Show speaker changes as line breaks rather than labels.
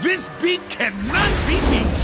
This beat cannot be beat!